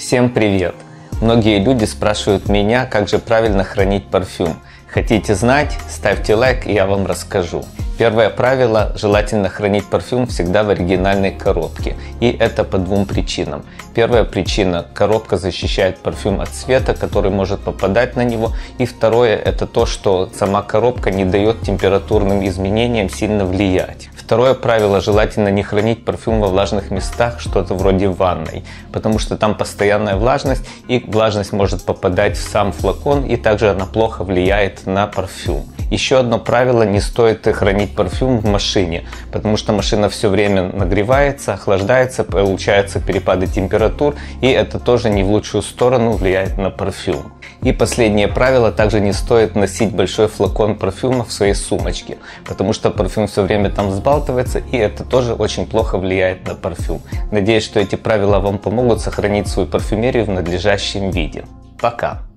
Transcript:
Всем привет! Многие люди спрашивают меня, как же правильно хранить парфюм. Хотите знать? Ставьте лайк, и я вам расскажу. Первое правило – желательно хранить парфюм всегда в оригинальной коробке. И это по двум причинам. Первая причина – коробка защищает парфюм от света, который может попадать на него. И второе – это то, что сама коробка не дает температурным изменениям сильно влиять. Второе правило – желательно не хранить парфюм во влажных местах, что-то вроде ванной, потому что там постоянная влажность, и влажность может попадать в сам флакон, и также она плохо влияет на парфюм. Еще одно правило – не стоит хранить парфюм в машине, потому что машина все время нагревается, охлаждается, получаются перепады температур, и это тоже не в лучшую сторону влияет на парфюм. И последнее правило, также не стоит носить большой флакон парфюма в своей сумочке, потому что парфюм все время там взбалтывается, и это тоже очень плохо влияет на парфюм. Надеюсь, что эти правила вам помогут сохранить свою парфюмерию в надлежащем виде. Пока!